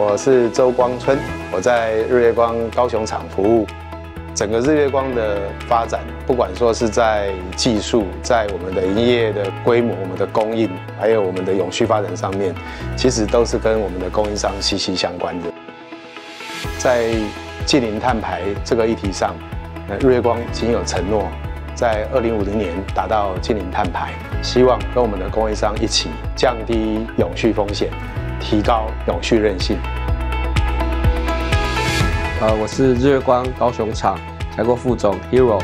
我是周光春，我在日月光高雄厂服务。整个日月光的发展，不管说是在技术、在我们的营业的规模、我们的供应，还有我们的永续发展上面，其实都是跟我们的供应商息息相关的。在近零碳排这个议题上，那日月光已经有承诺，在二零五零年达到近零碳排，希望跟我们的供应商一起降低永续风险，提高永续韧性。呃，我是日月光高雄厂采购副总 Hero，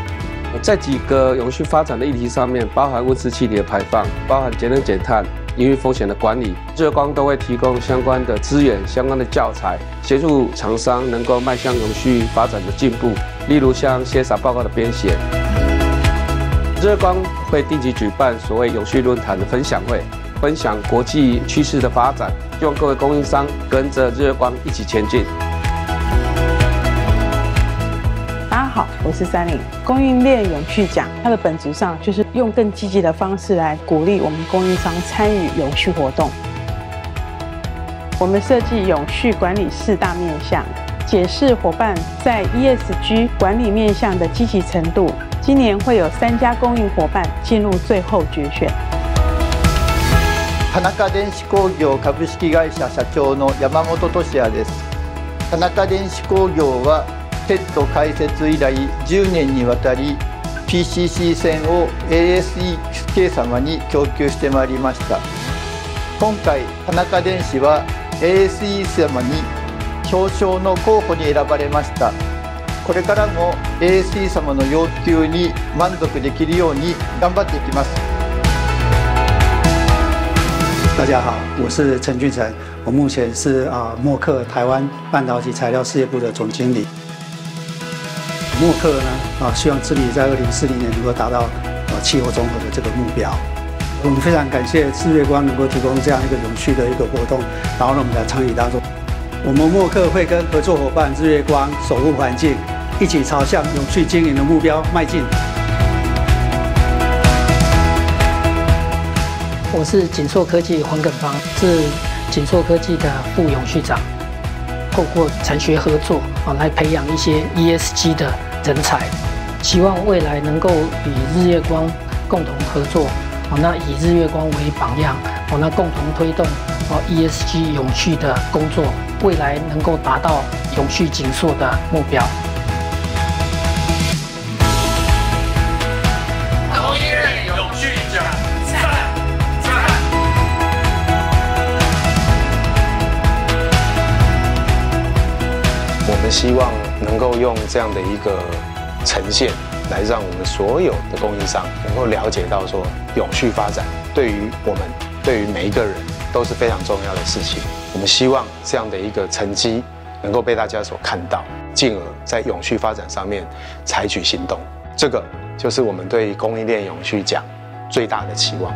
在几个永续发展的议题上面，包含温室气体的排放，包含节能减碳、营运风险的管理，日月光都会提供相关的资源、相关的教材，协助厂商能够迈向永续发展的进步。例如像 CSR 报告的编写，日月光会定期举办所谓永续论坛的分享会，分享国际趋势的发展，希望各位供应商跟着日月光一起前进。大家好，我是三林供应链永续奖，它的本质上就是用更积极的方式来鼓励我们供应商参与永续活动。我们设计永续管理四大面向，解释伙伴在 ESG 管理面向的积极程度。今年会有三家供应伙伴进入最后决选。田中電子工業株式会社社長の山本俊也です。田中電子工業はテッド開設以来10年にわたり PCC 線を ASEK 様に供給してまいりました。今回田中電子は ASE 様に表彰の候補に選ばれました。これからも ASE 様の要求に満足できるように頑張っていきます。大家好，我是陈俊成，我目前是啊默克台湾半导体材料事业部的总经理。默克呢啊，希望致力在二零四零年能够达到啊气候综合的这个目标。我们非常感谢日月光能够提供这样一个永续的一个活动，然后呢，我们在参与当中。我们默克会跟合作伙伴日月光守护环境，一起朝向永续经营的目标迈进。我是锦硕科技黄耿芳，是锦硕科技的副永续长。透过产学合作啊，来培养一些 ESG 的人才，希望未来能够与日月光共同合作哦，那以日月光为榜样哦，那共同推动哦 ESG 永续的工作，未来能够达到永续紧缩的目标。们希望能够用这样的一个呈现，来让我们所有的供应商能够了解到，说永续发展对于我们，对于每一个人都是非常重要的事情。我们希望这样的一个成绩能够被大家所看到，进而在永续发展上面采取行动。这个就是我们对供应链永续奖最大的期望。